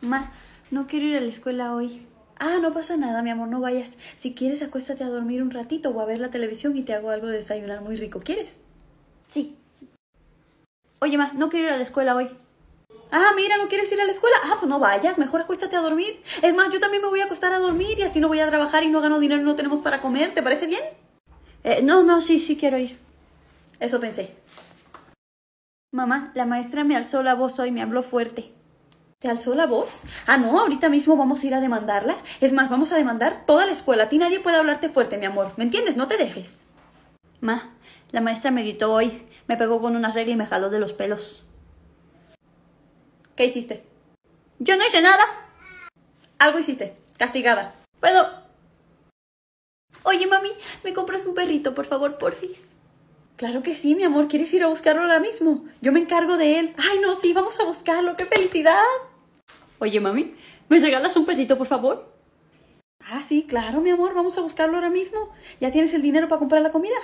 Ma, no quiero ir a la escuela hoy. Ah, no pasa nada, mi amor, no vayas. Si quieres, acuéstate a dormir un ratito o a ver la televisión y te hago algo de desayunar muy rico. ¿Quieres? Sí. Oye, ma, no quiero ir a la escuela hoy. Ah, mira, ¿no quieres ir a la escuela? Ah, pues no vayas, mejor acuéstate a dormir. Es más, yo también me voy a acostar a dormir y así no voy a trabajar y no gano dinero y no tenemos para comer. ¿Te parece bien? Eh, no, no, sí, sí quiero ir. Eso pensé. Mamá, la maestra me alzó la voz hoy, me habló fuerte. ¿Te alzó la voz? Ah, no, ahorita mismo vamos a ir a demandarla. Es más, vamos a demandar toda la escuela. A ti nadie puede hablarte fuerte, mi amor. ¿Me entiendes? No te dejes. Ma, la maestra me gritó hoy, me pegó con una regla y me jaló de los pelos. ¿Qué hiciste? Yo no hice nada. Algo hiciste. Castigada. Puedo. Oye, mami, ¿me compras un perrito, por favor, porfis? Claro que sí, mi amor. ¿Quieres ir a buscarlo ahora mismo? Yo me encargo de él. Ay, no, sí, vamos a buscarlo. ¡Qué felicidad! Oye, mami, ¿me regalas un perrito, por favor? Ah, sí, claro, mi amor. Vamos a buscarlo ahora mismo. ¿Ya tienes el dinero para comprar la comida?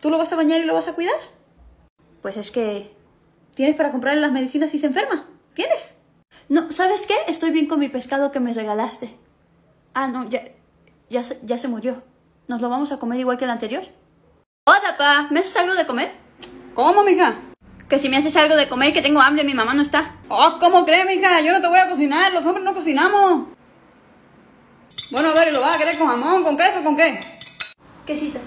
¿Tú lo vas a bañar y lo vas a cuidar? Pues es que... ¿Tienes para comprarle las medicinas si se enferma? ¿Tienes? No, ¿sabes qué? Estoy bien con mi pescado que me regalaste. Ah, no, ya, ya, se, ya se murió. ¿Nos lo vamos a comer igual que el anterior? Hola, pa. ¿Me haces algo de comer? ¿Cómo, mija? Que si me haces algo de comer, que tengo hambre, mi mamá no está. Oh, ¿cómo crees, mija? Yo no te voy a cocinar. Los hombres no cocinamos. Bueno, a ver, ¿lo vas a querer con jamón, con queso, con qué? Quesita.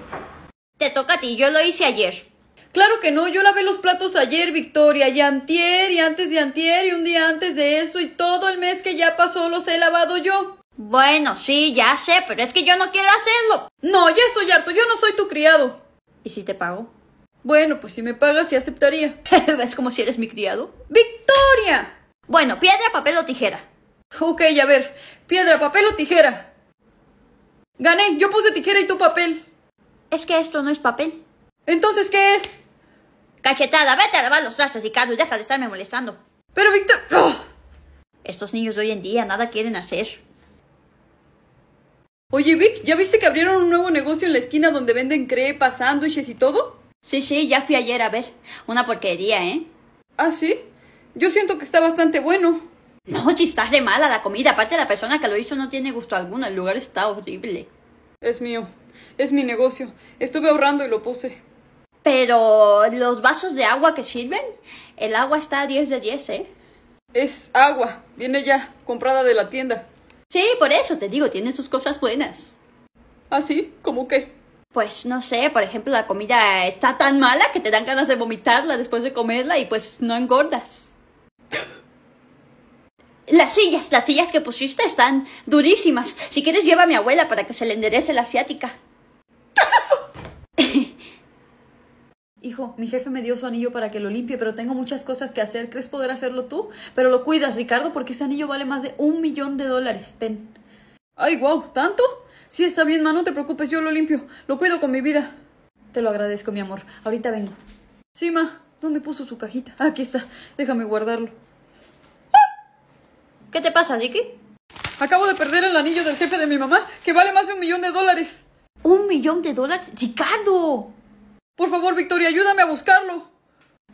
Te toca a ti, yo lo hice ayer. Claro que no, yo lavé los platos ayer, Victoria, y antier, y antes de antier, y un día antes de eso, y todo el mes que ya pasó los he lavado yo. Bueno, sí, ya sé, pero es que yo no quiero hacerlo. No, ya estoy harto, yo no soy tu criado. ¿Y si te pago? Bueno, pues si me pagas, sí aceptaría. ¿Ves como si eres mi criado? ¡Victoria! Bueno, piedra, papel o tijera. Ok, a ver. Piedra, papel o tijera. Gané, yo puse tijera y tú papel. Es que esto no es papel. Entonces, ¿qué es? Cachetada, vete a lavar los trastos, Ricardo, y deja de estarme molestando. Pero, Victor... ¡Oh! Estos niños de hoy en día nada quieren hacer. Oye, Vic, ¿ya viste que abrieron un nuevo negocio en la esquina donde venden crepas, sándwiches y todo? Sí, sí, ya fui ayer a ver. Una porquería, ¿eh? ¿Ah, sí? Yo siento que está bastante bueno. No, si estás de mala la comida. Aparte, la persona que lo hizo no tiene gusto alguno. El lugar está horrible. Es mío. Es mi negocio. Estuve ahorrando y lo puse. Pero los vasos de agua que sirven, el agua está a 10 de 10, ¿eh? Es agua. Viene ya, comprada de la tienda. Sí, por eso te digo, tiene sus cosas buenas. ¿Ah, sí? ¿Cómo qué? Pues no sé, por ejemplo, la comida está tan mala que te dan ganas de vomitarla después de comerla y pues no engordas. Las sillas, las sillas que pusiste están durísimas. Si quieres, lleva a mi abuela para que se le enderece la asiática. Hijo, mi jefe me dio su anillo para que lo limpie, pero tengo muchas cosas que hacer. ¿Crees poder hacerlo tú? Pero lo cuidas, Ricardo, porque ese anillo vale más de un millón de dólares. Ten. Ay, wow, ¿tanto? Sí, está bien, ma, no te preocupes, yo lo limpio. Lo cuido con mi vida. Te lo agradezco, mi amor. Ahorita vengo. Sí, ma. ¿Dónde puso su cajita? Aquí está. Déjame guardarlo. ¿Qué te pasa, Ricky? Acabo de perder el anillo del jefe de mi mamá, que vale más de un millón de dólares. ¿Un millón de dólares? ¡Ricardo! Por favor, Victoria, ayúdame a buscarlo.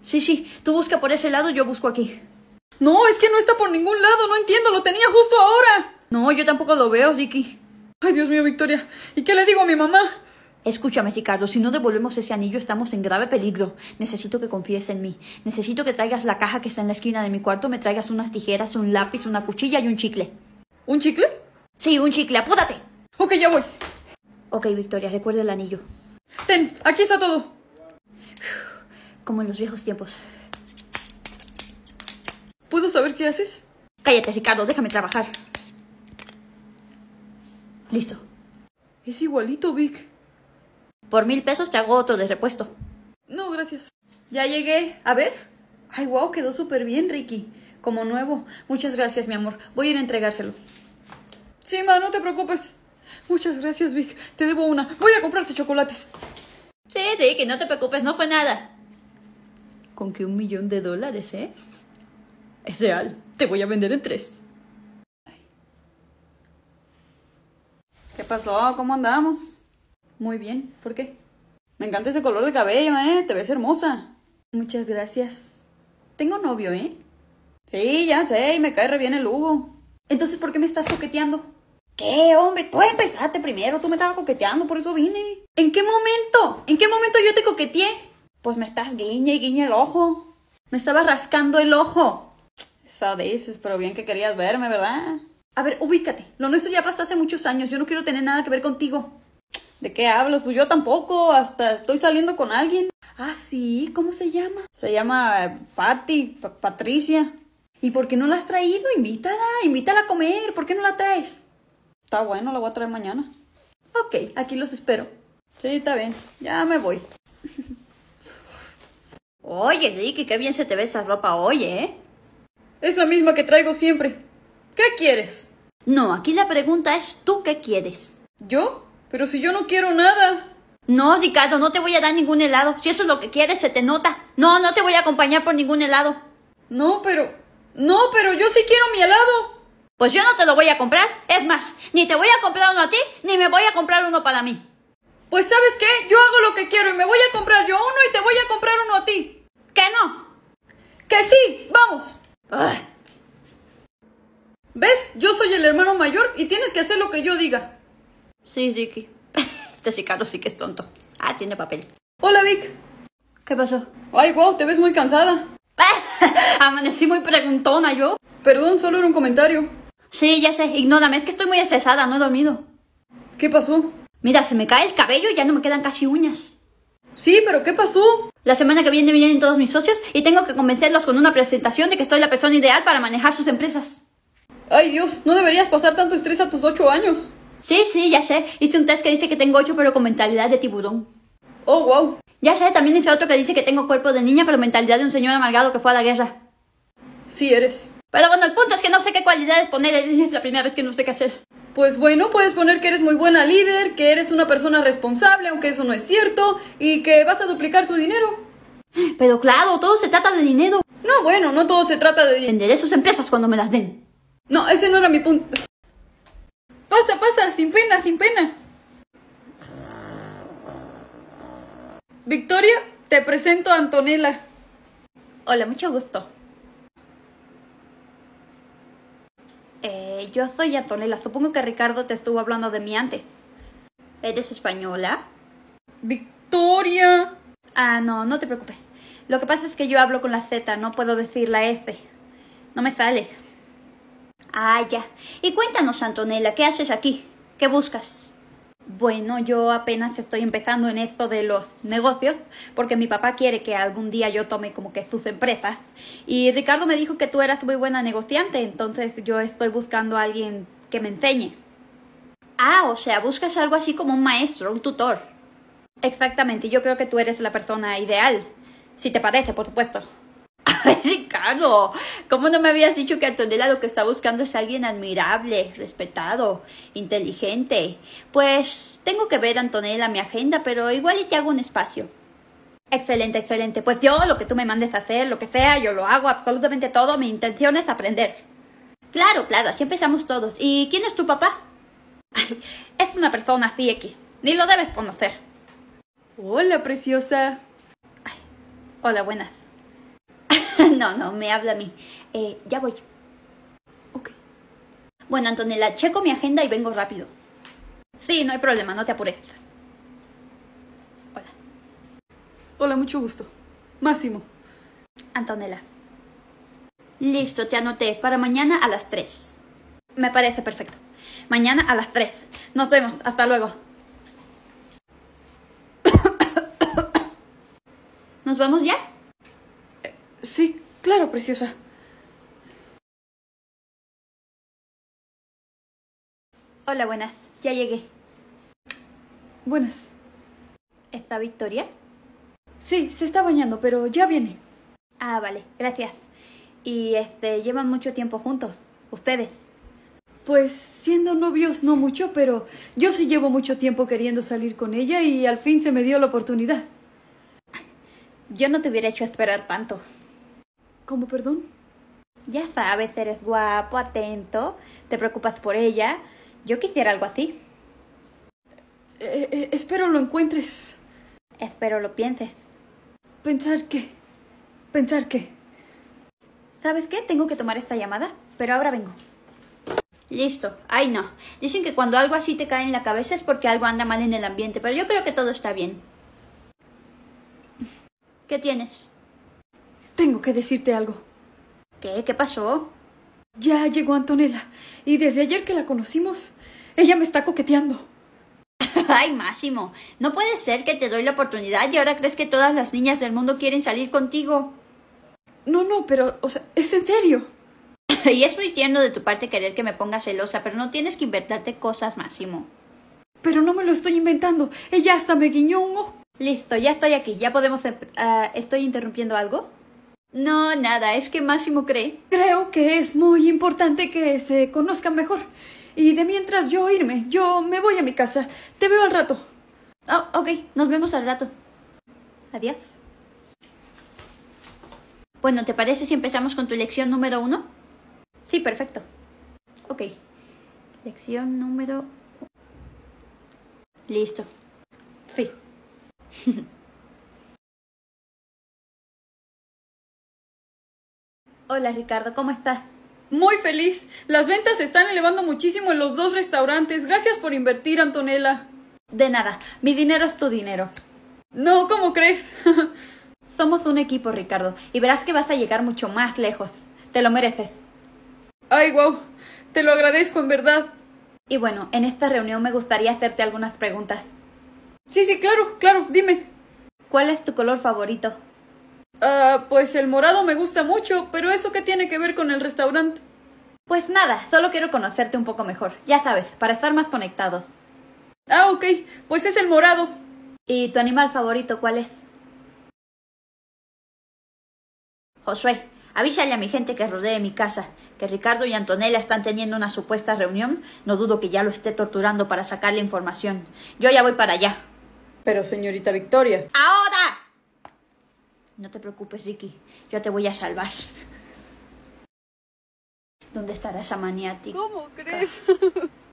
Sí, sí, tú busca por ese lado, yo busco aquí. No, es que no está por ningún lado, no entiendo, lo tenía justo ahora. No, yo tampoco lo veo, Ricky. Ay, Dios mío, Victoria. ¿Y qué le digo a mi mamá? Escúchame, Ricardo, si no devolvemos ese anillo estamos en grave peligro. Necesito que confíes en mí. Necesito que traigas la caja que está en la esquina de mi cuarto, me traigas unas tijeras, un lápiz, una cuchilla y un chicle. ¿Un chicle? Sí, un chicle, apúrate. Ok, ya voy. Ok, Victoria, recuerda el anillo. Ten, aquí está todo. Como en los viejos tiempos. ¿Puedo saber qué haces? Cállate, Ricardo, déjame trabajar. Listo. Es igualito, Vic. Por mil pesos te hago otro de repuesto. No, gracias. Ya llegué. A ver. Ay, wow, quedó súper bien, Ricky. Como nuevo. Muchas gracias, mi amor. Voy a ir a entregárselo. Sí, ma, no te preocupes. Muchas gracias, Vic. Te debo una. Voy a comprarte chocolates. Sí, sí, que no te preocupes, no fue nada. Con que un millón de dólares, ¿eh? Es real. Te voy a vender en tres. ¿Qué pasó? ¿Cómo andamos? Muy bien. ¿Por qué? Me encanta ese color de cabello, ¿eh? Te ves hermosa. Muchas gracias. Tengo novio, ¿eh? Sí, ya sé, y me cae re bien el Hugo. Entonces, ¿por qué me estás coqueteando? ¿Qué, hombre? Tú empezaste primero, tú me estabas coqueteando, por eso vine. ¿En qué momento? ¿En qué momento yo te coqueteé? Pues me estás guiña y guiña el ojo. Me estaba rascando el ojo. Eso dices, pero bien que querías verme, ¿verdad? A ver, ubícate. Lo nuestro ya pasó hace muchos años. Yo no quiero tener nada que ver contigo. ¿De qué hablas? Pues yo tampoco. Hasta estoy saliendo con alguien. Ah, sí. ¿Cómo se llama? Se llama eh, Patty, Patricia. ¿Y por qué no la has traído? Invítala, invítala a comer. ¿Por qué no la traes? Está bueno, la voy a traer mañana. Ok, aquí los espero. Sí, está bien. Ya me voy. Oye, Ricky, qué bien se te ve esa ropa hoy, ¿eh? Es la misma que traigo siempre. ¿Qué quieres? No, aquí la pregunta es ¿tú qué quieres? ¿Yo? Pero si yo no quiero nada. No, Ricardo, no te voy a dar ningún helado. Si eso es lo que quieres, se te nota. No, no te voy a acompañar por ningún helado. No, pero... No, pero yo sí quiero mi helado. Pues yo no te lo voy a comprar. Es más, ni te voy a comprar uno a ti, ni me voy a comprar uno para mí. Pues sabes qué, yo hago lo que quiero y me voy a comprar yo uno y te voy a comprar uno a ti. ¿Que no? Que sí, vamos. ¿Ves? Yo soy el hermano mayor y tienes que hacer lo que yo diga. Sí, Ricky. Este Ricardo sí que es tonto. Ah, tiene papel. Hola, Vic. ¿Qué pasó? Ay, wow, te ves muy cansada. Amanecí muy preguntona yo. Perdón, solo era un comentario. Sí, ya sé, ignórame, es que estoy muy estresada, no he dormido. ¿Qué pasó? Mira, se me cae el cabello y ya no me quedan casi uñas. Sí, pero ¿qué pasó? La semana que viene vienen todos mis socios y tengo que convencerlos con una presentación de que estoy la persona ideal para manejar sus empresas. Ay, Dios, no deberías pasar tanto estrés a tus ocho años. Sí, sí, ya sé. Hice un test que dice que tengo ocho, pero con mentalidad de tiburón. Oh, wow. Ya sé, también hice otro que dice que tengo cuerpo de niña, pero mentalidad de un señor amargado que fue a la guerra. Sí, eres. Pero bueno, el punto es que no sé qué cualidades poner. Es la primera vez que no sé qué hacer. Pues bueno, puedes poner que eres muy buena líder, que eres una persona responsable, aunque eso no es cierto, y que vas a duplicar su dinero. Pero claro, todo se trata de dinero. No, bueno, no todo se trata de dinero. Venderé sus empresas cuando me las den. No, ese no era mi punto. Pasa, pasa, sin pena, sin pena. Victoria, te presento a Antonella. Hola, mucho gusto. Eh, yo soy Antonella. Supongo que Ricardo te estuvo hablando de mí antes. ¿Eres española? Victoria. Ah, no, no te preocupes. Lo que pasa es que yo hablo con la Z, no puedo decir la S. No me sale. Ah, ya. Y cuéntanos, Antonella, ¿qué haces aquí? ¿Qué buscas? Bueno, yo apenas estoy empezando en esto de los negocios, porque mi papá quiere que algún día yo tome como que sus empresas. Y Ricardo me dijo que tú eras muy buena negociante, entonces yo estoy buscando a alguien que me enseñe. Ah, o sea, buscas algo así como un maestro, un tutor. Exactamente, yo creo que tú eres la persona ideal. Si te parece, por supuesto. Ay, Ricardo, ¿cómo no me habías dicho que Antonella lo que está buscando es alguien admirable, respetado, inteligente? Pues tengo que ver, Antonella, mi agenda, pero igual y te hago un espacio. Excelente, excelente. Pues yo, lo que tú me mandes a hacer, lo que sea, yo lo hago, absolutamente todo. Mi intención es aprender. Claro, claro, así empezamos todos. ¿Y quién es tu papá? es una persona así X. Ni lo debes conocer. Hola, preciosa. Ay, hola, buenas. no, no, me habla a mí. Eh, ya voy. Ok. Bueno, Antonella, checo mi agenda y vengo rápido. Sí, no hay problema, no te apures. Hola. Hola, mucho gusto. Máximo. Antonella. Listo, te anoté. Para mañana a las 3. Me parece perfecto. Mañana a las 3. Nos vemos. Hasta luego. ¿Nos vamos ya? Sí, claro, preciosa. Hola, buenas. Ya llegué. Buenas. ¿Está Victoria? Sí, se está bañando, pero ya viene. Ah, vale, gracias. Y este, llevan mucho tiempo juntos, ustedes. Pues siendo novios no mucho, pero yo sí llevo mucho tiempo queriendo salir con ella y al fin se me dio la oportunidad. Yo no te hubiera hecho esperar tanto. ¿Cómo, perdón? Ya sabes, eres guapo, atento, te preocupas por ella. Yo quisiera algo así. Eh, eh, espero lo encuentres. Espero lo pienses. ¿Pensar qué? ¿Pensar qué? ¿Sabes qué? Tengo que tomar esta llamada, pero ahora vengo. Listo. Ay, no. Dicen que cuando algo así te cae en la cabeza es porque algo anda mal en el ambiente, pero yo creo que todo está bien. ¿Qué tienes? Tengo que decirte algo. ¿Qué? ¿Qué pasó? Ya llegó Antonella. Y desde ayer que la conocimos, ella me está coqueteando. Ay, Máximo, no puede ser que te doy la oportunidad y ahora crees que todas las niñas del mundo quieren salir contigo. No, no, pero, o sea, es en serio. y es muy tierno de tu parte querer que me ponga celosa, pero no tienes que inventarte cosas, Máximo. Pero no me lo estoy inventando. Ella hasta me guiñó un ojo. Listo, ya estoy aquí. Ya podemos... em- ah, ¿Estoy interrumpiendo algo? No, nada, es que Máximo cree. Creo que es muy importante que se conozcan mejor. Y de mientras yo irme, yo me voy a mi casa. Te veo al rato. Oh, ok, nos vemos al rato. Adiós. Bueno, ¿te parece si empezamos con tu lección número uno? Sí, perfecto. Ok. Lección número... Listo. Sí. Hola Ricardo, ¿cómo estás? Muy feliz. Las ventas se están elevando muchísimo en los dos restaurantes. Gracias por invertir, Antonella. De nada, mi dinero es tu dinero. No, ¿cómo crees? Somos un equipo, Ricardo, y verás que vas a llegar mucho más lejos. Te lo mereces. Ay, wow. Te lo agradezco, en verdad. Y bueno, en esta reunión me gustaría hacerte algunas preguntas. Sí, sí, claro, claro, dime. ¿Cuál es tu color favorito? Ah, pues el morado me gusta mucho, pero ¿eso qué tiene que ver con el restaurante? Pues nada, solo quiero conocerte un poco mejor. Ya sabes, para estar más conectados. Ah, ok, pues es el morado. ¿Y tu animal favorito cuál es? Josué, avísale a mi gente que rodee mi casa, que Ricardo y Antonella están teniendo una supuesta reunión. No dudo que ya lo esté torturando para sacarle información. Yo ya voy para allá. Pero señorita Victoria. ¡Ahora! No te preocupes, Ricky. Yo te voy a salvar. ¿Dónde estará esa maniática? ¿Cómo crees?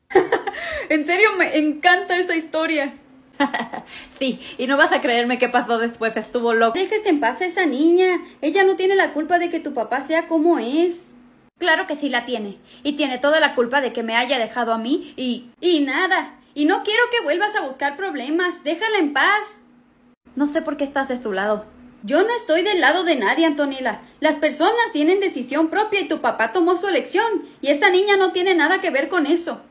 en serio, me encanta esa historia. Sí, y no vas a creerme qué pasó después. Estuvo loco. Déjese en paz a esa niña. Ella no tiene la culpa de que tu papá sea como es. Claro que sí la tiene. Y tiene toda la culpa de que me haya dejado a mí y... Y nada. Y no quiero que vuelvas a buscar problemas. Déjala en paz. No sé por qué estás de su lado. Yo no estoy del lado de nadie, Antonella. Las personas tienen decisión propia y tu papá tomó su elección. Y esa niña no tiene nada que ver con eso.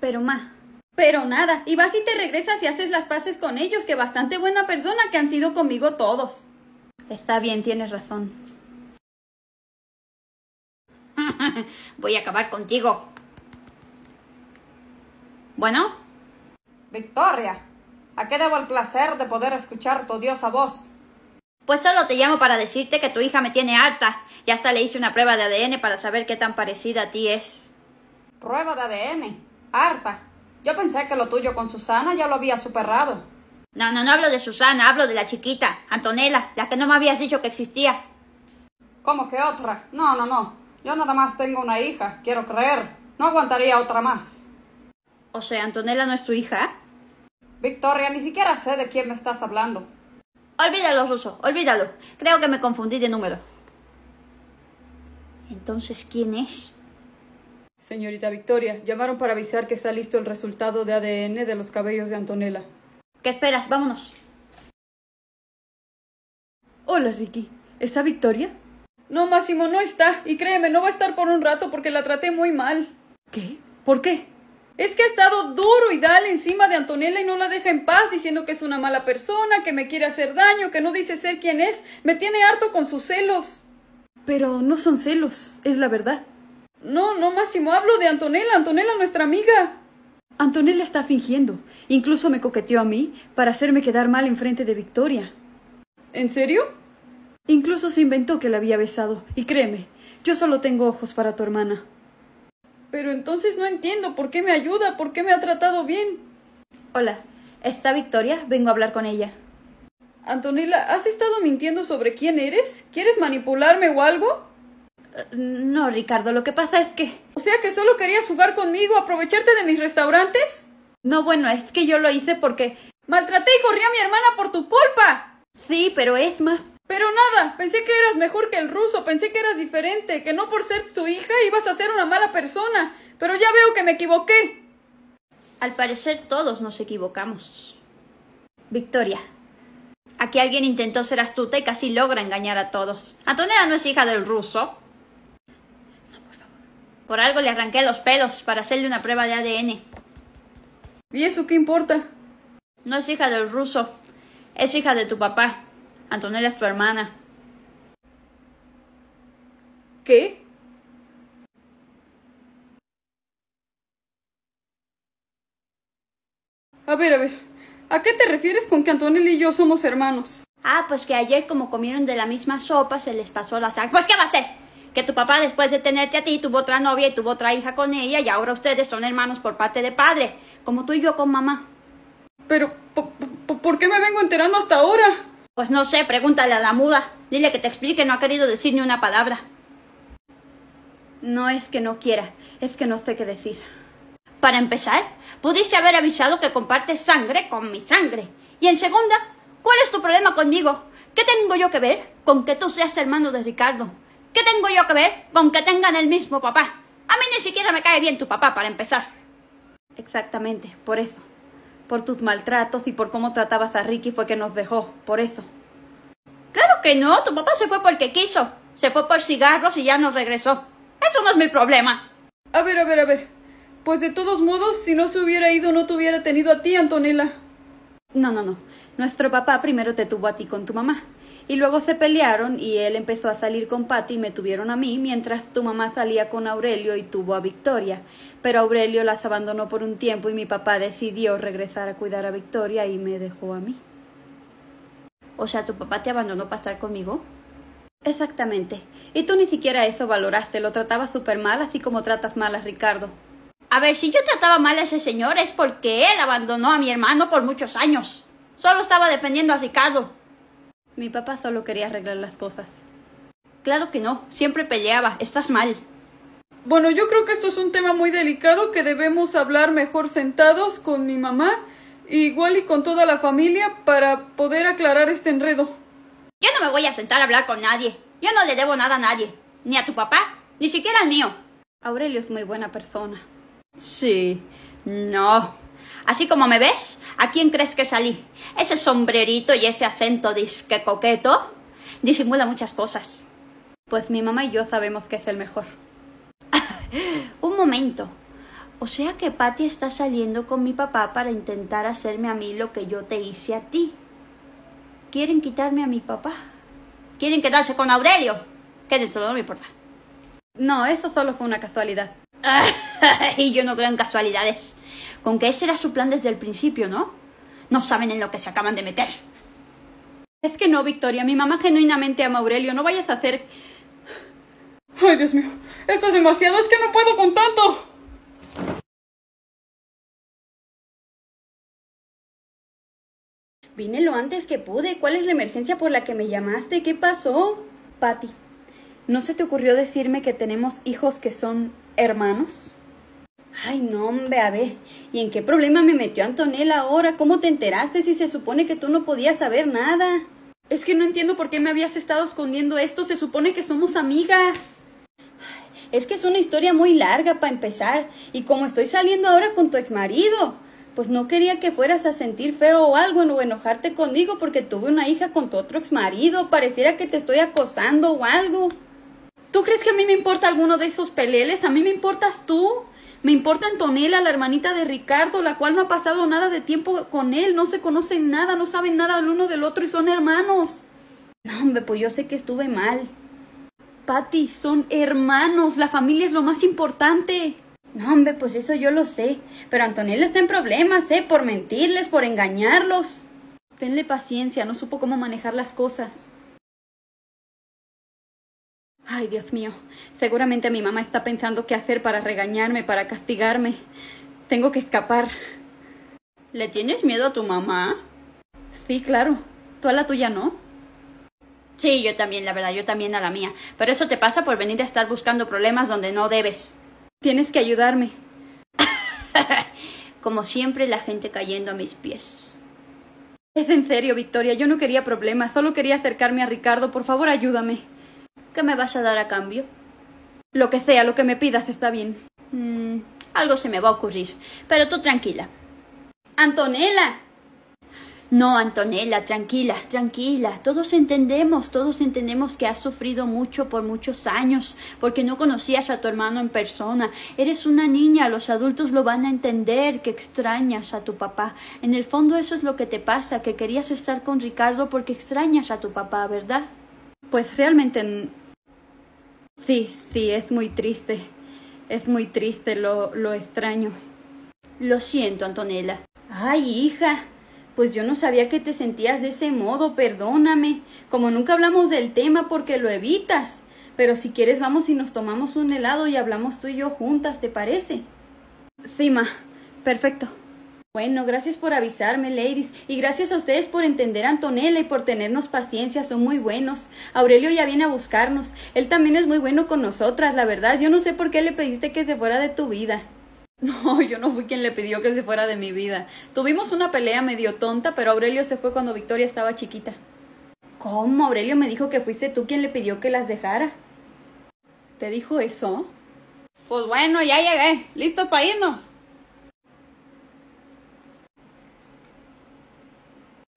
Pero, ma, Pero nada, y vas y te regresas y haces las paces con ellos, que bastante buena persona que han sido conmigo todos. está bien, tienes razón. Voy a acabar contigo. Bueno, Victoria, ¿a qué debo el placer de poder escuchar tu odiosa voz? Pues solo te llamo para decirte que tu hija me tiene harta. Y hasta le hice una prueba de ADN para saber qué tan parecida a ti es. Prueba de ADN. Harta. Yo pensé que lo tuyo con Susana ya lo había superado. No, no, no hablo de Susana, hablo de la chiquita, Antonella, la que no me habías dicho que existía. ¿Cómo que otra? No, no, no. Yo nada más tengo una hija, quiero creer. No aguantaría otra más. O sea, Antonella no es tu hija. Victoria, ni siquiera sé de quién me estás hablando. Olvídalo, Ruso, olvídalo. Creo que me confundí de número. Entonces, ¿quién es? Señorita Victoria, llamaron para avisar que está listo el resultado de ADN de los cabellos de Antonella. ¿Qué esperas? Vámonos. Hola, Ricky. ¿Está Victoria? No, Máximo, no está. Y créeme, no va a estar por un rato porque la traté muy mal. ¿Qué? ¿Por qué? Es que ha estado duro y dale encima de Antonella y no la deja en paz diciendo que es una mala persona, que me quiere hacer daño, que no dice ser quien es. Me tiene harto con sus celos. Pero no son celos, es la verdad. No, no, Máximo, hablo de Antonella, Antonella nuestra amiga. Antonella está fingiendo. Incluso me coqueteó a mí para hacerme quedar mal enfrente de Victoria. ¿En serio? Incluso se inventó que la había besado. Y créeme, yo solo tengo ojos para tu hermana. Pero entonces no entiendo por qué me ayuda, por qué me ha tratado bien. Hola, ¿está Victoria? Vengo a hablar con ella. Antonella, ¿has estado mintiendo sobre quién eres? ¿Quieres manipularme o algo? Eh, No, Ricardo, lo que pasa es que... O sea que solo querías jugar conmigo, aprovecharte de mis restaurantes. No, bueno, es que yo lo hice porque... Maltraté y corrí a mi hermana por tu culpa. Sí, pero es más... Pero nada, pensé que eras mejor que el ruso, pensé que eras diferente, que no por ser su hija ibas a ser una mala persona. Pero ya veo que me equivoqué. Al parecer todos nos equivocamos. Victoria, aquí alguien intentó ser astuta y casi logra engañar a todos. Antonella no es hija del ruso. Por algo le arranqué los pelos para hacerle una prueba de ADN. ¿Y eso qué importa? No es hija del ruso, es hija de tu papá. Antonella es tu hermana. ¿Qué? A ver, a ver. ¿A qué te refieres con que Antonella y yo somos hermanos? Ah, pues que ayer como comieron de la misma sopa se les pasó la sangre. Pues ¿qué va a ser? Que tu papá después de tenerte a ti tuvo otra novia y tuvo otra hija con ella y ahora ustedes son hermanos por parte de padre, como tú y yo con mamá. Pero, ¿por qué me vengo enterando hasta ahora? Pues no sé, pregúntale a la muda. Dile que te explique, no ha querido decir ni una palabra. No es que no quiera, es que no sé qué decir. Para empezar, pudiste haber avisado que compartes sangre con mi sangre. Y en segunda, ¿cuál es tu problema conmigo? ¿Qué tengo yo que ver con que tú seas hermano de Ricardo? ¿Qué tengo yo que ver con que tengan el mismo papá? A mí ni siquiera me cae bien tu papá, para empezar. Exactamente, por eso. Por tus maltratos y por cómo tratabas a Ricky fue que nos dejó, por eso. Claro que no, tu papá se fue porque quiso. Se fue por cigarros y ya nos regresó. Eso no es mi problema. A ver, a ver, a ver. Pues de todos modos, si no se hubiera ido, no te hubiera tenido a ti, Antonella. No, no, no. Nuestro papá primero te tuvo a ti con tu mamá. Y luego se pelearon y él empezó a salir con Patty y me tuvieron a mí, mientras tu mamá salía con Aurelio y tuvo a Victoria. Pero Aurelio las abandonó por un tiempo y mi papá decidió regresar a cuidar a Victoria y me dejó a mí. O sea, ¿tu papá te abandonó para estar conmigo? Exactamente. Y tú ni siquiera eso valoraste, lo tratabas súper mal, así como tratas mal a Ricardo. A ver, si yo trataba mal a ese señor es porque él abandonó a mi hermano por muchos años. Solo estaba defendiendo a Ricardo. Mi papá solo quería arreglar las cosas. Claro que no, siempre peleaba. Estás mal. Bueno, yo creo que esto es un tema muy delicado que debemos hablar mejor sentados con mi mamá, igual y con toda la familia, para poder aclarar este enredo. Yo no me voy a sentar a hablar con nadie. Yo no le debo nada a nadie. Ni a tu papá, ni siquiera al mío. Aurelio es muy buena persona. Sí, no. Así como me ves, ¿a quién crees que salí? Ese sombrerito y ese acento disque coqueto disimula muchas cosas. Pues mi mamá y yo sabemos que es el mejor. Un momento. O sea que Patty está saliendo con mi papá para intentar hacerme a mí lo que yo te hice a ti. Quieren quitarme a mi papá. Quieren quedarse con Aurelio. Quédense, no me importa. No, eso solo fue una casualidad. y yo no creo en casualidades. Con que ese era su plan desde el principio, ¿no? No saben en lo que se acaban de meter. Es que no, Victoria. Mi mamá genuinamente ama a Aurelio. No vayas a hacer... Ay, Dios mío. Esto es demasiado. Es que no puedo con tanto. Vine lo antes que pude. ¿Cuál es la emergencia por la que me llamaste? ¿Qué pasó? Patty, ¿no se te ocurrió decirme que tenemos hijos que son hermanos? Ay, no, hombre, a ver. ¿Y en qué problema me metió Antonella ahora? ¿Cómo te enteraste si se supone que tú no podías saber nada? Es que no entiendo por qué me habías estado escondiendo esto. Se supone que somos amigas. Es que es una historia muy larga para empezar. Y como estoy saliendo ahora con tu exmarido, pues no quería que fueras a sentir feo o algo o enojarte conmigo porque tuve una hija con tu otro exmarido. Pareciera que te estoy acosando o algo. ¿Tú crees que a mí me importa alguno de esos peleles? A mí me importas tú. Me importa Antonella, la hermanita de Ricardo, la cual no ha pasado nada de tiempo con él, no se conocen nada, no saben nada el uno del otro y son hermanos. No, hombre, pues yo sé que estuve mal. Patty, son hermanos, la familia es lo más importante. No, hombre, pues eso yo lo sé, pero Antonella está en problemas, ¿eh? Por mentirles, por engañarlos. Tenle paciencia, no supo cómo manejar las cosas. Ay, Dios mío. Seguramente mi mamá está pensando qué hacer para regañarme, para castigarme. Tengo que escapar. ¿Le tienes miedo a tu mamá? Sí, claro. ¿Tú a la tuya no? Sí, yo también, la verdad, yo también a la mía. Pero eso te pasa por venir a estar buscando problemas donde no debes. Tienes que ayudarme. Como siempre, la gente cayendo a mis pies. Es en serio, Victoria, yo no quería problemas, solo quería acercarme a Ricardo. Por favor, ayúdame. ¿Qué me vas a dar a cambio? Lo que sea, lo que me pidas está bien. Mm, algo se me va a ocurrir, pero tú tranquila. Antonella. No, Antonella, tranquila, tranquila. Todos entendemos, todos entendemos que has sufrido mucho por muchos años, porque no conocías a tu hermano en persona. Eres una niña, los adultos lo van a entender, que extrañas a tu papá. En el fondo eso es lo que te pasa, que querías estar con Ricardo porque extrañas a tu papá, ¿verdad? Pues realmente... Sí, sí, es muy triste. Es muy triste, lo, lo extraño. Lo siento, Antonella. Ay, hija, pues yo no sabía que te sentías de ese modo, perdóname. Como nunca hablamos del tema porque lo evitas. Pero si quieres vamos y nos tomamos un helado y hablamos tú y yo juntas, ¿te parece? Sí, ma. Perfecto. Bueno, gracias por avisarme, ladies, y gracias a ustedes por entender a Antonella y por tenernos paciencia, son muy buenos. Aurelio ya viene a buscarnos. Él también es muy bueno con nosotras, la verdad. Yo no sé por qué le pediste que se fuera de tu vida. No, yo no fui quien le pidió que se fuera de mi vida. Tuvimos una pelea medio tonta, pero Aurelio se fue cuando Victoria estaba chiquita. ¿Cómo? Aurelio me dijo que fuiste tú quien le pidió que las dejara. ¿Te dijo eso? Pues bueno, ya llegué. ¿Listos para irnos?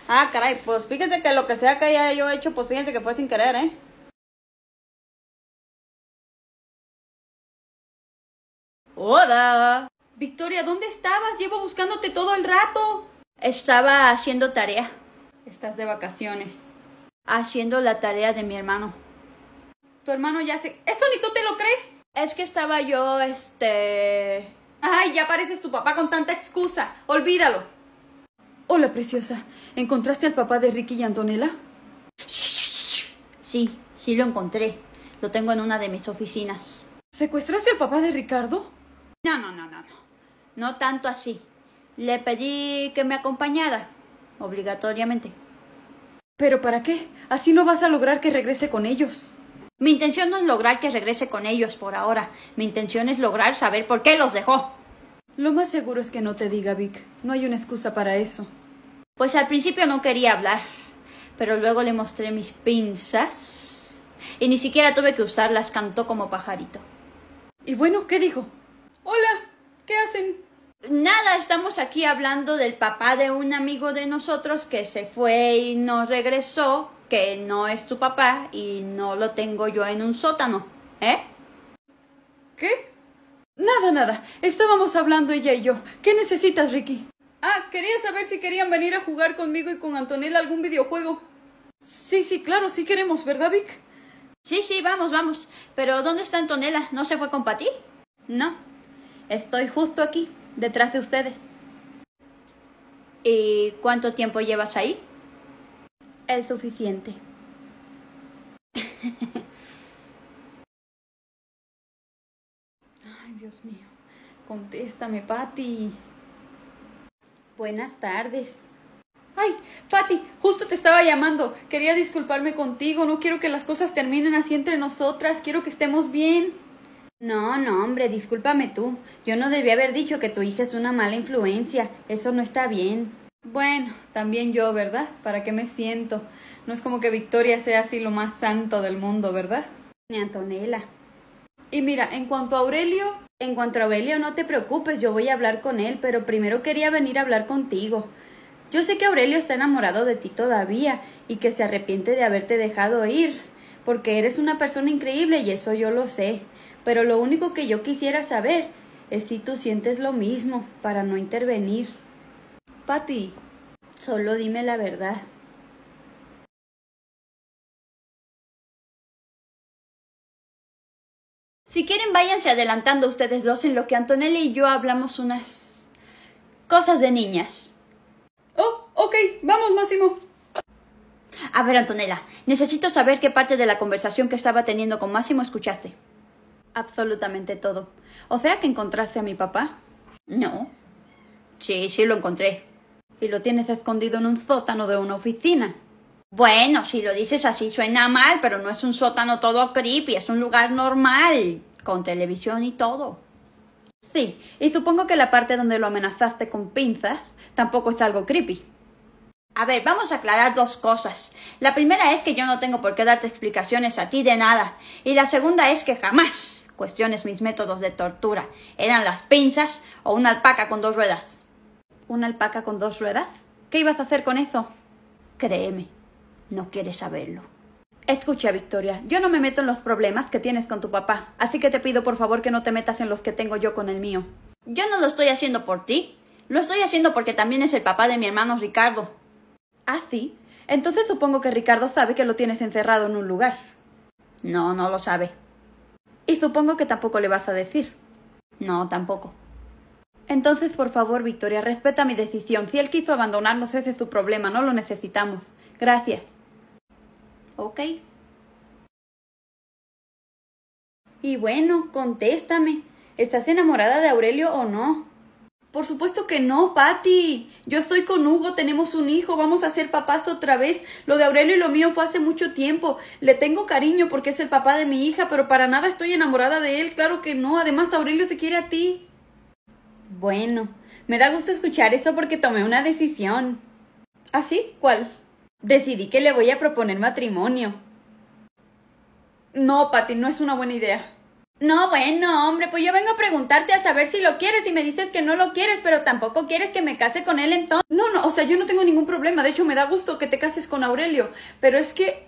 Ah, caray, pues fíjense que lo que sea que haya yo hecho, pues fíjense que fue sin querer, ¿eh? Hola. Victoria, ¿dónde estabas? Llevo buscándote todo el rato. Estaba haciendo tarea. Estás de vacaciones. Haciendo la tarea de mi hermano. Tu hermano ya se... ¿Eso ni tú te lo crees? Es que estaba yo, este... Ay, ya pareces tu papá con tanta excusa. Olvídalo. Hola, preciosa. ¿Encontraste al papá de Ricky y Antonella? Sí, sí lo encontré. Lo tengo en una de mis oficinas. ¿Secuestraste al papá de Ricardo? No, no, no, no, no. No tanto así. Le pedí que me acompañara, obligatoriamente. ¿Pero para qué? Así no vas a lograr que regrese con ellos. Mi intención no es lograr que regrese con ellos por ahora. Mi intención es lograr saber por qué los dejó. Lo más seguro es que no te diga, Vic. No hay una excusa para eso. Pues al principio no quería hablar, pero luego le mostré mis pinzas y ni siquiera tuve que usarlas, cantó como pajarito. ¿Y bueno, qué dijo? Hola, ¿qué hacen? Nada, estamos aquí hablando del papá de un amigo de nosotros que se fue y no regresó, que no es tu papá y no lo tengo yo en un sótano, ¿eh? ¿Qué? Nada, nada. Estábamos hablando ella y yo. ¿Qué necesitas, Ricky? Ah, quería saber si querían venir a jugar conmigo y con Antonella algún videojuego. Sí, sí, claro, sí queremos, ¿verdad, Vic? Sí, sí, vamos, vamos. Pero ¿dónde está Antonella? ¿No se fue con Pati? No. Estoy justo aquí, detrás de ustedes. ¿Y cuánto tiempo llevas ahí? Es suficiente. Dios mío. Contéstame, Patty. Buenas tardes. Ay, Patty, justo te estaba llamando. Quería disculparme contigo. No quiero que las cosas terminen así entre nosotras. Quiero que estemos bien. No, no, hombre, discúlpame tú. Yo no debí haber dicho que tu hija es una mala influencia. Eso no está bien. Bueno, también yo, ¿verdad? ¿Para qué me siento? No es como que Victoria sea así lo más santo del mundo, ¿verdad? Ni Antonella. Y mira, en cuanto a Aurelio, en cuanto a Aurelio, no te preocupes, yo voy a hablar con él, pero primero quería venir a hablar contigo. Yo sé que Aurelio está enamorado de ti todavía y que se arrepiente de haberte dejado ir, porque eres una persona increíble y eso yo lo sé. Pero lo único que yo quisiera saber es si tú sientes lo mismo para no intervenir. Patty, solo dime la verdad. Si quieren, váyanse adelantando ustedes dos en lo que Antonella y yo hablamos unas cosas de niñas. Oh, ok, vamos, Máximo. A ver, Antonella, necesito saber qué parte de la conversación que estaba teniendo con Máximo escuchaste. Absolutamente todo. O sea que encontraste a mi papá. No. Sí, sí lo encontré. Y lo tienes escondido en un sótano de una oficina. Bueno, si lo dices así suena mal, pero no es un sótano todo creepy, es un lugar normal, con televisión y todo. Sí, y supongo que la parte donde lo amenazaste con pinzas tampoco es algo creepy. A ver, vamos a aclarar dos cosas. La primera es que yo no tengo por qué darte explicaciones a ti de nada. Y la segunda es que jamás cuestiones mis métodos de tortura. ¿Eran las pinzas o una alpaca con dos ruedas? ¿Una alpaca con dos ruedas? ¿Qué ibas a hacer con eso? Créeme, no quieres saberlo. Escucha, Victoria, yo no me meto en los problemas que tienes con tu papá, así que te pido por favor que no te metas en los que tengo yo con el mío. Yo no lo estoy haciendo por ti, lo estoy haciendo porque también es el papá de mi hermano Ricardo. ¿Ah, sí? Entonces supongo que Ricardo sabe que lo tienes encerrado en un lugar. No, no lo sabe. Y supongo que tampoco le vas a decir. No, tampoco. Entonces, por favor, Victoria, respeta mi decisión. Si él quiso abandonarnos, ese es su problema, no lo necesitamos. Gracias. Ok. Y bueno, contéstame. ¿Estás enamorada de Aurelio o no? Por supuesto que no, Patty. Yo estoy con Hugo, tenemos un hijo, vamos a ser papás otra vez. Lo de Aurelio y lo mío fue hace mucho tiempo. Le tengo cariño porque es el papá de mi hija, pero para nada estoy enamorada de él, claro que no. Además, Aurelio te quiere a ti. Bueno, me da gusto escuchar eso porque tomé una decisión. ¿Ah, sí? ¿Cuál? Decidí que le voy a proponer matrimonio. No, Patty, no es una buena idea. No, bueno, hombre, pues yo vengo a preguntarte a saber si lo quieres y me dices que no lo quieres, pero tampoco quieres que me case con él entonces. No, no, o sea, yo no tengo ningún problema. De hecho, me da gusto que te cases con Aurelio, pero es que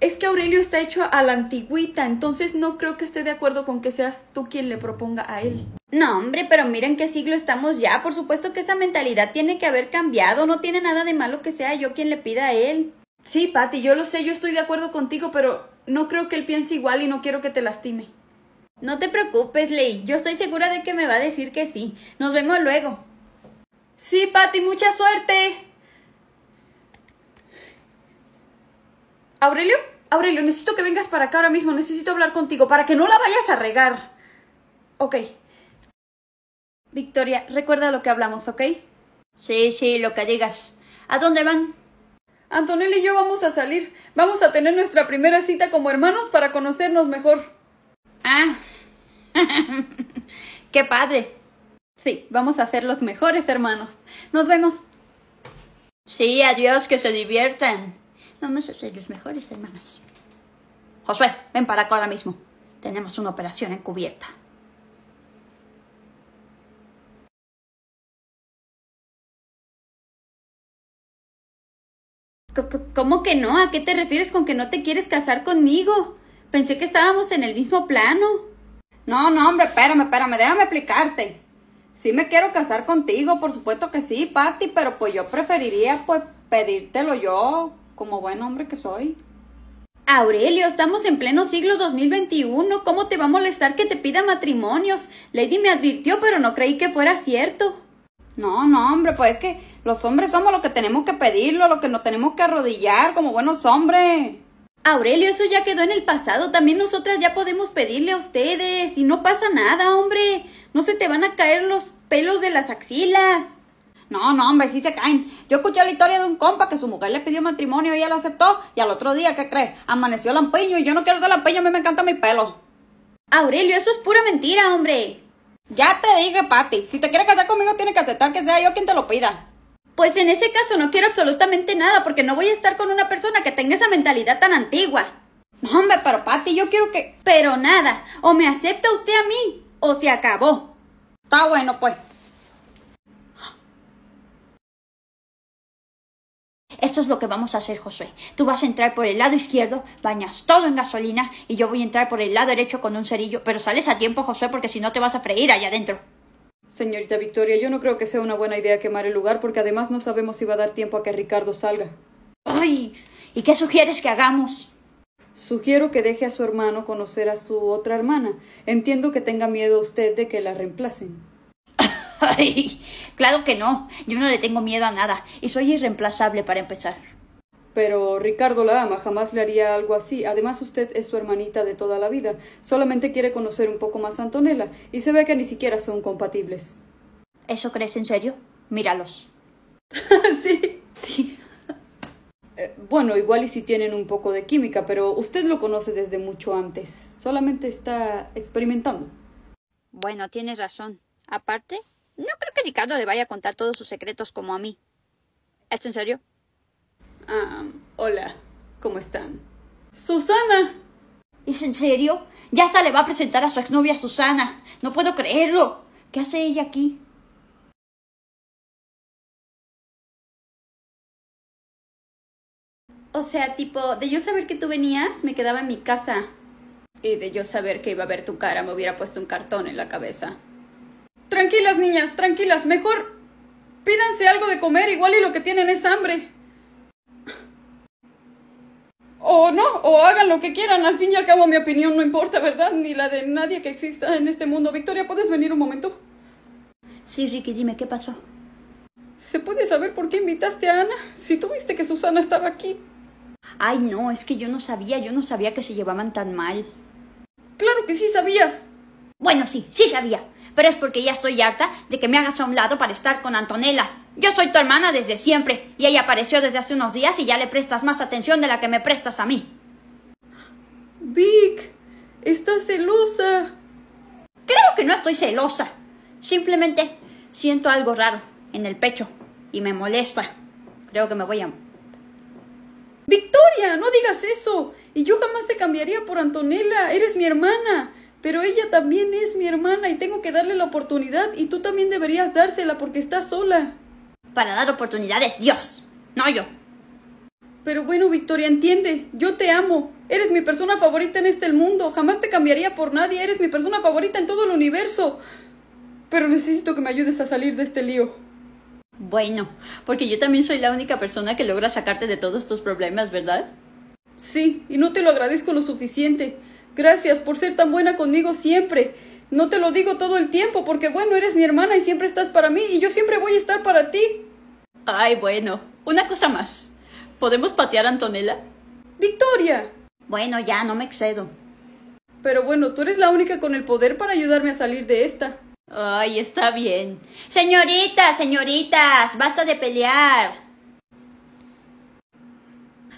es que Aurelio está hecho a la antigüita, entonces no creo que esté de acuerdo con que seas tú quien le proponga a él. No, hombre, pero miren qué siglo estamos ya. Por supuesto que esa mentalidad tiene que haber cambiado. No tiene nada de malo que sea yo quien le pida a él. Sí, Patty, yo lo sé, yo estoy de acuerdo contigo, pero no creo que él piense igual y no quiero que te lastime. No te preocupes, Ley. Yo estoy segura de que me va a decir que sí. Nos vemos luego. Sí, Patty, mucha suerte. Aurelio, Aurelio, necesito que vengas para acá ahora mismo. Necesito hablar contigo para que no la vayas a regar. Ok. Victoria, recuerda lo que hablamos, ¿ok? Sí, sí, lo que digas. ¿A dónde van? Antonella y yo vamos a salir. Vamos a tener nuestra primera cita como hermanos para conocernos mejor. Ah. ¡Qué padre! Sí, vamos a ser los mejores hermanos. Nos vemos. Sí, adiós, que se diviertan. Vamos a ser los mejores hermanos. Josué, ven para acá ahora mismo. Tenemos una operación encubierta. ¿Cómo que no? ¿A qué te refieres con que no te quieres casar conmigo? Pensé que estábamos en el mismo plano. No, no, hombre, espérame, espérame, déjame explicarte. Sí me quiero casar contigo, por supuesto que sí, Patty, pero pues yo preferiría pues pedírtelo yo, como buen hombre que soy. Aurelio, estamos en pleno siglo 2021. ¿Cómo te va a molestar que te pida matrimonios? Lady me advirtió, pero no creí que fuera cierto. No, no, hombre, pues es que los hombres somos los que tenemos que pedirlo, los que nos tenemos que arrodillar como buenos hombres. Aurelio, eso ya quedó en el pasado. También nosotras ya podemos pedirle a ustedes. Y no pasa nada, hombre. No se te van a caer los pelos de las axilas. No, no, hombre, sí se caen. Yo escuché la historia de un compa que su mujer le pidió matrimonio y ella la aceptó. Y al otro día, ¿qué crees? Amaneció lampiño y yo no quiero ser lampiño, a mí me encanta mi pelo. Aurelio, eso es pura mentira, hombre. Ya te dije, Patty. Si te quieres casar conmigo, tienes que aceptar que sea yo quien te lo pida. Pues en ese caso no quiero absolutamente nada porque no voy a estar con una persona que tenga esa mentalidad tan antigua. No, hombre, pero Patty, yo quiero que... Pero nada, o me acepta usted a mí o se acabó. Está bueno, pues. Esto es lo que vamos a hacer, Josué. Tú vas a entrar por el lado izquierdo, bañas todo en gasolina y yo voy a entrar por el lado derecho con un cerillo. Pero sales a tiempo, Josué, porque si no te vas a freír allá adentro. Señorita Victoria, yo no creo que sea una buena idea quemar el lugar porque además no sabemos si va a dar tiempo a que Ricardo salga. ¡Ay! ¿Y qué sugieres que hagamos? Sugiero que deje a su hermano conocer a su otra hermana. Entiendo que tenga miedo usted de que la reemplacen. Ay, claro que no. Yo no le tengo miedo a nada y soy irreemplazable para empezar. Pero Ricardo la ama, jamás le haría algo así. Además, usted es su hermanita de toda la vida. Solamente quiere conocer un poco más a Antonella, y se ve que ni siquiera son compatibles. ¿Eso crees en serio? Míralos. sí. Eh, bueno, igual y si tienen un poco de química, pero usted lo conoce desde mucho antes. Solamente está experimentando. Bueno, tienes razón. Aparte, no creo que Ricardo le vaya a contar todos sus secretos como a mí. ¿Es en serio? Ah, hola, ¿cómo están? Susana. ¿Es en serio? Ya hasta le va a presentar a su exnovia Susana. No puedo creerlo. ¿Qué hace ella aquí? O sea, tipo, de yo saber que tú venías, me quedaba en mi casa. Y de yo saber que iba a ver tu cara, me hubiera puesto un cartón en la cabeza. Tranquilas, niñas, tranquilas. Mejor pídanse algo de comer, igual y lo que tienen es hambre. O no, o hagan lo que quieran. Al fin y al cabo mi opinión no importa, ¿verdad? Ni la de nadie que exista en este mundo. Victoria, ¿puedes venir un momento? Sí, Ricky, dime, ¿qué pasó? ¿Se puede saber por qué invitaste a Ana? Si tú viste que Susana estaba aquí. Ay, no, es que yo no sabía, yo no sabía que se llevaban tan mal. Claro que sí sabías. Bueno, sí, sí sabía. Pero es porque ya estoy harta de que me hagas a un lado para estar con Antonella. Yo soy tu hermana desde siempre, y ella apareció desde hace unos días y ya le prestas más atención de la que me prestas a mí. Vic, estás celosa. Claro que no estoy celosa. Simplemente siento algo raro en el pecho y me molesta. Creo que me voy a Victoria, no digas eso. Y yo jamás te cambiaría por Antonella. Eres mi hermana. Pero ella también es mi hermana y tengo que darle la oportunidad y tú también deberías dársela porque estás sola. Para dar oportunidades, Dios, no yo. Pero bueno, Victoria, entiende, yo te amo. Eres mi persona favorita en este mundo. Jamás te cambiaría por nadie. Eres mi persona favorita en todo el universo. Pero necesito que me ayudes a salir de este lío. Bueno, porque yo también soy la única persona que logra sacarte de todos tus problemas, ¿verdad? Sí, y no te lo agradezco lo suficiente. Gracias por ser tan buena conmigo siempre. No te lo digo todo el tiempo porque, bueno, eres mi hermana y siempre estás para mí y yo siempre voy a estar para ti. Ay, bueno. Una cosa más. ¿Podemos patear a Antonella? Victoria. Bueno, ya, no me excedo. Pero bueno, tú eres la única con el poder para ayudarme a salir de esta. Ay, está bien. Señoritas, señoritas, basta de pelear.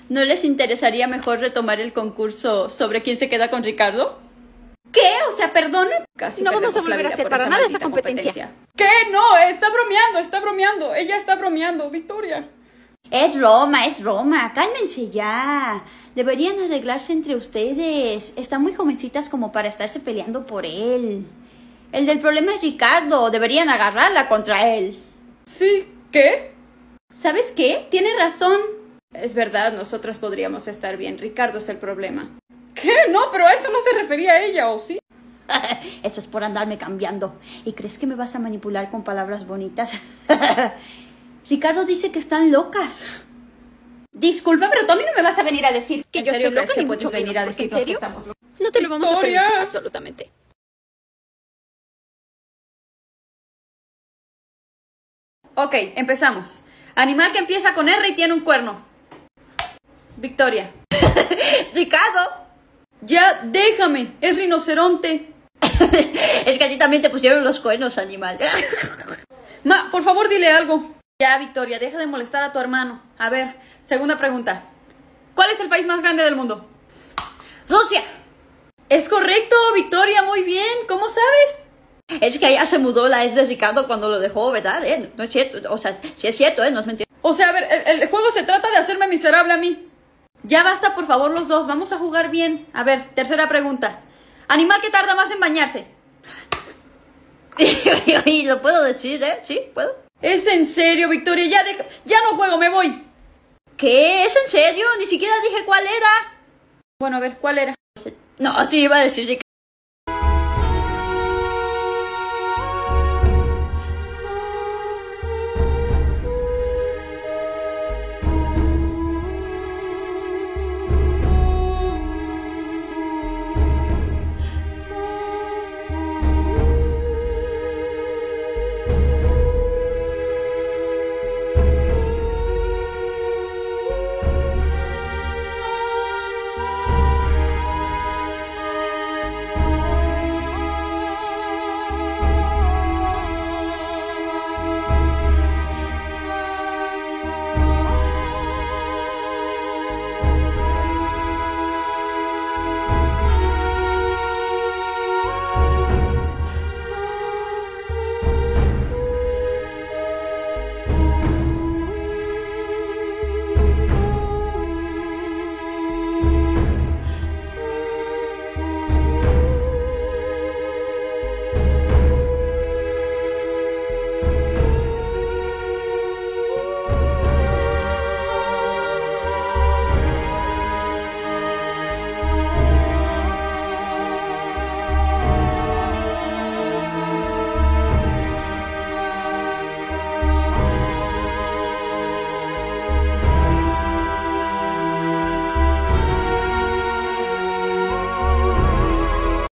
¿No les interesaría mejor retomar el concurso sobre quién se queda con Ricardo? ¿Qué? O sea, perdón. Casi no vamos a volver a hacer para nada esa competencia. ¿Qué? No, está bromeando, está bromeando. Ella está bromeando, Victoria. Es Roma, es Roma. Cálmense ya. Deberían arreglarse entre ustedes. Están muy jovencitas como para estarse peleando por él. El del problema es Ricardo. Deberían agarrarla contra él. Sí, ¿qué? ¿Sabes qué? Tiene razón. Es verdad, nosotras podríamos estar bien. Ricardo es el problema. ¿Qué? No, pero a eso no se refería a ella, ¿o sí? eso es por andarme cambiando. ¿Y crees que me vas a manipular con palabras bonitas? Ricardo dice que están locas. Disculpa, pero tú a mí no me vas a venir a decir que yo estoy loca ni mucho venir a decir ¿En serio? No te lo vamos a permitir absolutamente. Ok, empezamos. Animal que empieza con R y tiene un cuerno. Victoria. Ricardo. Ya, déjame. Es rinoceronte. es que a ti también te pusieron los cuernos, animal. Ma, por favor, dile algo. Ya, Victoria, deja de molestar a tu hermano. A ver, segunda pregunta. ¿Cuál es el país más grande del mundo? Rusia. Es correcto, Victoria, muy bien. ¿Cómo sabes? Es que allá se mudó la ex de Ricardo cuando lo dejó, ¿verdad? ¿Eh? No es cierto, o sea, sí es cierto, ¿eh? No es mentira. O sea, a ver, el, el, juego se trata de hacerme miserable a mí. Ya basta, por favor, los dos. Vamos a jugar bien. A ver, tercera pregunta. Animal que tarda más en bañarse. y lo puedo decir, ¿eh? Sí, puedo. Es en serio, Victoria. Ya deja... Ya no juego, me voy. ¿Qué? ¿Es en serio? Ni siquiera dije cuál era. Bueno, a ver, ¿cuál era? No, sí iba a decir